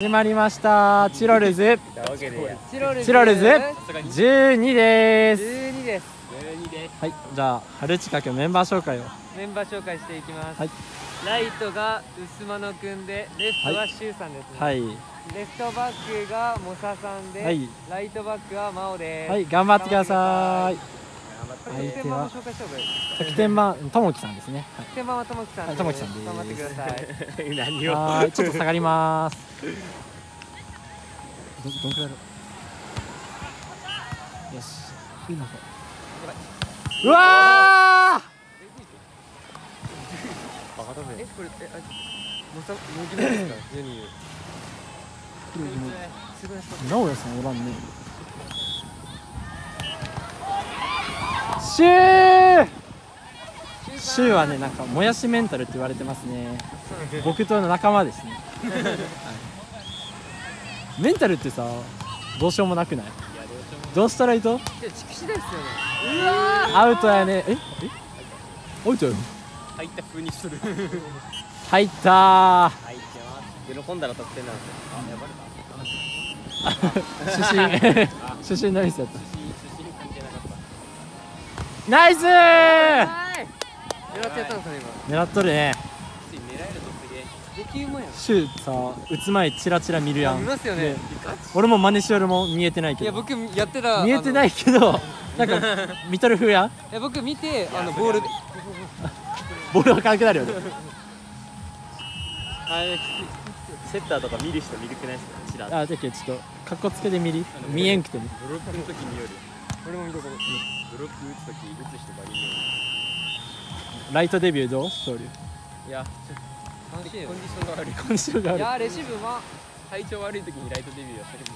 始まりました。チロルズ。チロルズ。チロルズ。12です。12です。はいじゃあ春近くメンバー紹介を。メンバー紹介していきます、はい。ライトが薄間野くんでレフトはシュウさんですね、はい。レフトバックがモサさんで、はい。ライトバックはマオです。はい頑張ってください。得相手は。点番も紹介した方がいい得点番ともきさんですね。得点番はともきさんはいともきさんです。頑張ってください。何はいはいちょっと下がります。どどんくらいだろう？よし。いいのかうわえこれえあモサモギですか？ジョニーすごいー直哉さんおらんねシューシューはねなんかもやしメンタルって言われてますね。僕との仲間ですね、はい。メンタルってさどうしようもなくない？どうしたらいいと？筑紫ですよね。アウトやね。え？え？アウトやろ入った風にする。入ったー。入ってます。喜んだら得点なんですよ。あやばいな。出身。出身のミスやったナイス!ーはい。狙ってやったんですかね狙っとるね。つい狙えるとすげえ。今激うまやんシューさ打つ前チラチラ見るやん。見ますよね。俺も真似しよるもん見えてないけど。いや僕やってた見えてないいけどなんか見とる風やん。いや僕見てあのボール。で ボールは軽くなるよ。ねあれセッターとか見る人見るくないですか？チラ。あじゃけちょっとかっこつけてみり見えんくてもドロップの時による俺も見たことドロップ打つ時打つ人がいるよライトデビューどう？勝利。いや楽しいよ。コンディションが悪い。コンディションがあるい。やレシーブは体調悪い時にライトデビューはしたけど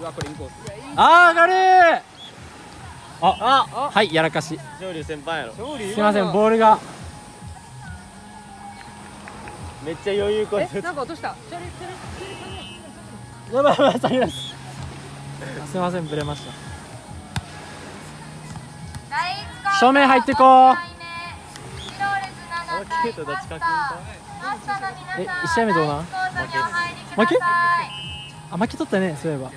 うわこれインコース。あー上がるー！ああはいやらかし。上流先輩やろ。勝利すいませんボールが。めっちゃ余裕こいえなんか落とした。勝利勝やばいやばい下げますすいませんブレました。正面入ってこう。え一試合目どうなん？負け？あ負けとったねそういえば。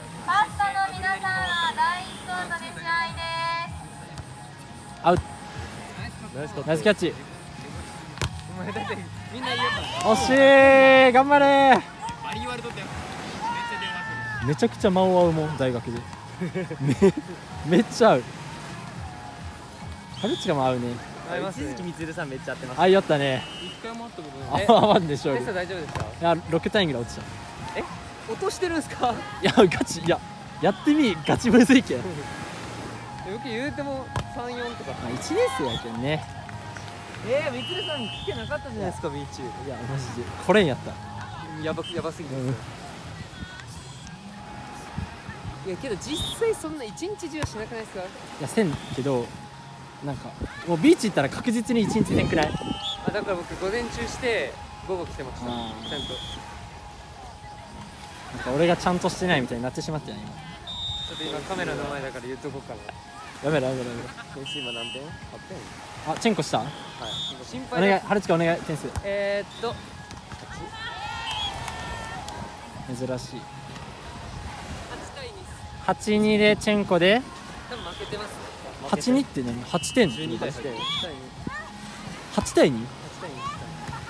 アウト。ナイスキャッチ。お前だってみんな言うた惜しい頑張れめちゃくちゃ間を合うもん大学で。めめっちゃ合う。春近も合うね。合います一時期みつるさんめっちゃ合ってます。合いよったね。一回もあったことあない。合わんで勝利いテスト大丈夫ですか？や6単位ぐらい落ちた。落としてるんすか？いやガチいややってみガチむずいけん言うても三四とか。あ1年生やけんね。えー、みつるさん来てなかったじゃないですかみーちゅいやマジで。これんやった。やばやばすぎて、うん。いやけど実際そんな一日中はしなくないですか？いやせんけどなんかもうビーチ行ったら確実に1日せんくらい。あだから僕午前中して午後来てました。ちゃんと。なんか俺がちゃんとしてないみたいになってしまったよねちょっと今カメラの前だから言っとこうかな。今やめろやめろやめろ。点数今何点 ?8 点。あチェンコした？はい。心お願い春近お願い点数。えー、っと。珍しい。8対2 8-2でチェンコで。多分負けてますね。8-2って何？8点12対8 8対2 8対 2? 8対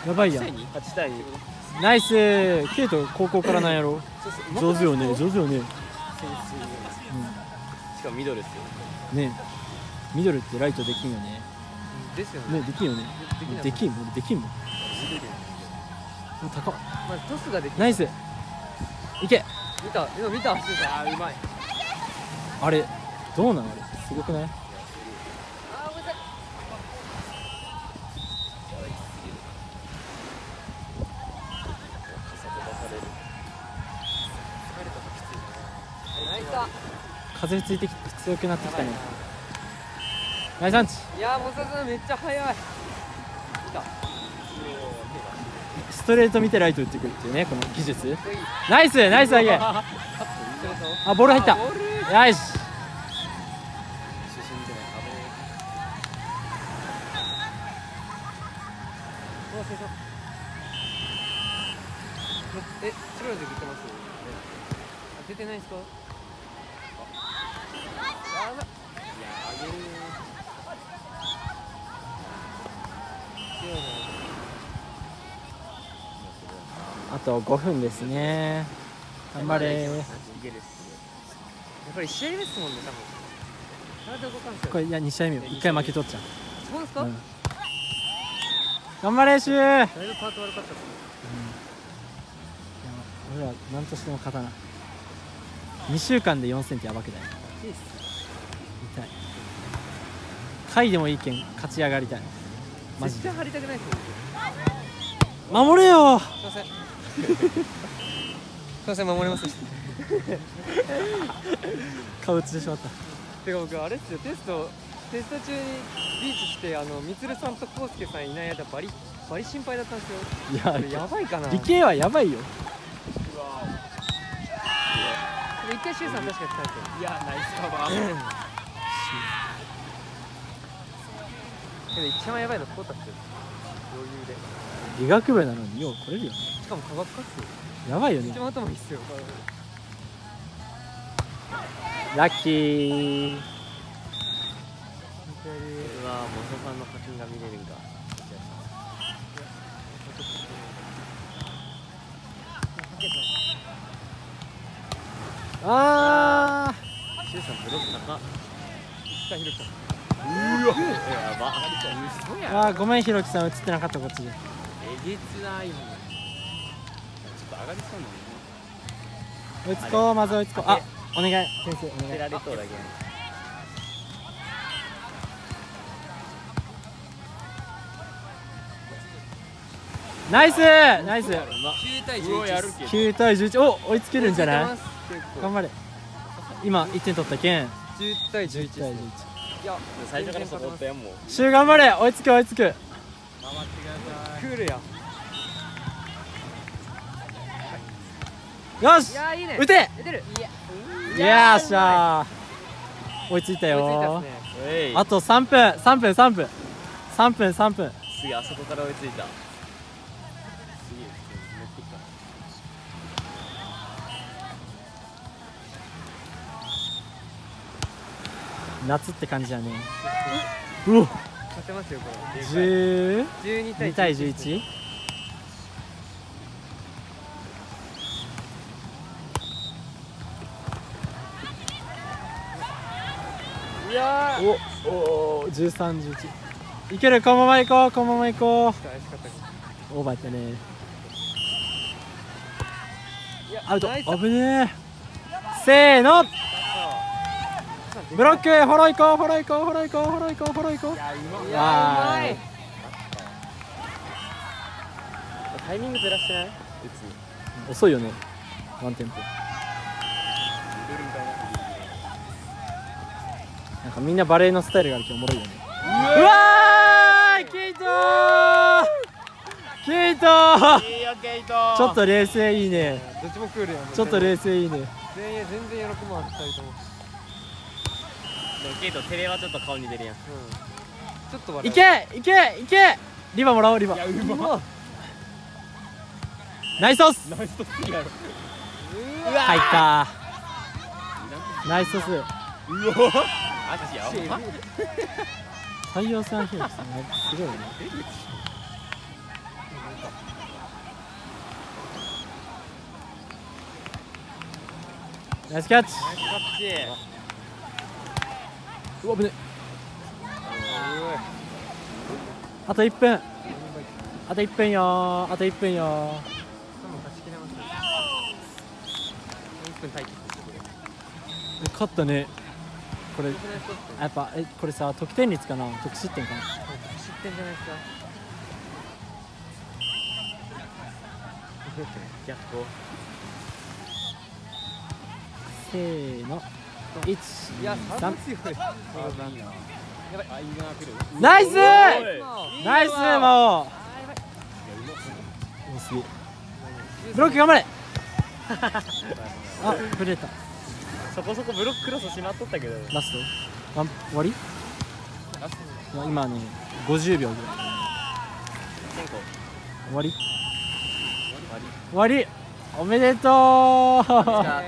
2やばいやん。8対2ナイス。ケイト高校からなんやろ。上手よね。上手よね。しかもミドルっすよ。ね。ミドルってライトできんよね。ですよね。ねできんよね。できん。もん。俺できんもん。お高っ。まずトスができナイス。いけ。見た今見た。あーうまいあれどうなの？あれすごくない？風ついてきて強くなってきたね。ナイスアンチ。いやーモサさんめっちゃ速い。ストレート見てライト打ってくるっていうねこの技術。ナイスナイスあげ。あボール入ったナイス。主審じゃない危ねうわ先生え白いで出てますあ出てないですかやばいやあげるあと5分ですね頑張れいけるやっぱり試合ですもんね多分。体動かんすよこれいや2試合目よ1回負けとっちゃう、そうですか、うん、頑張れシュー。だいぶパート悪かったっすね。俺は何としても勝たない。2週間で4センチやばくない痛い。回でもいいけん勝ち上がりたい。マジで。張りたくないっすよ守れよ。すいませんません守れます。顔打ちてしまった。てか僕あれっすよ。テストテスト中にビーチ来てあのみつるさんとコウスケさんいない間バリバリ心配だったんですよ。いややばいかな。理系はやばいよ。で一回シュウさん確かに使えて。いやナイスカバー。けど一番やばいのコータっす。よ余裕で。理学部なのによう来れるよ。ねしかも科学科っすよやばいよね。ラッキー。うわモソさんの課金が見れるんかあシュウさんブロック高ひろきさんうわやば。あーごめんひろきさん映ってなかったこっちで。えげつないもんがりそうなの追いつこうまず追いつこう。あお願い。先生お願い。られそうだけど。ナイス！ナイス！うま9対うおやるけど9対11お追いつけるんじゃない？頑張れ。今1点取ったけん。10対11 10対11いや最初からそこおったやんもう。シュー頑張れ。追いつく追いつく。クールやよし！いいいね。打て！出てる。いやしゃー。追いついた追いついたよね。あと3分3分3分。3分3分。すげえあそこから追いついた。すげえ持ってきた。夏って感じだね。うお勝てますよこれ。12 12対対11いやー。おお1311いけるこのまま行こうこのまま行こうオーバーやったねアウト危ねえせーのブロックフォロー行こうフォロー行こうフォロー行こうフォロー行こうフォロー行こういやうまいタイミングずらしてない遅いよねワンテンポなんかみんなバレーのスタイルがあるけどおもろいよね。うわーケイトー！ケイトー！いいよケイトちょっと冷静いいね。どっちもクールやんちょっと冷静いいね。全員全然喜ぶわ2人とも。でもケイト照れはちょっと顔に出るやん。うん。ちょっと笑いうけ！いけ！いけ！リバもらおうリバ。うまナイストス！ナイストスやろ入ったナイストス。うわあっちやば採用さんひろきさんすごいね。ナイスキャッチ。うわ危ねあと1分。あと1分よあと1分よ多分勝ちきれますよ1分待機え勝ったねこれやっぱえこれさ得点率かな？得失点かな？失点じゃないですか。逆光せーの。い1や3 3強いやナイス！ナイスもう。ブロック頑張れ。あ触れたそこそこブロッククロスしまっとったけど。ラスト？ワン終わり？ラスト。今ね50秒ぐらい。終わり？終わり。終わり。おめでとう。は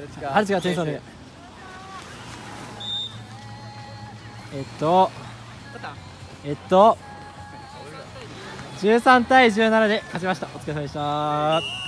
るちが点数。お願い。えっと。えっと。13対17で勝ちました。お疲れ様でした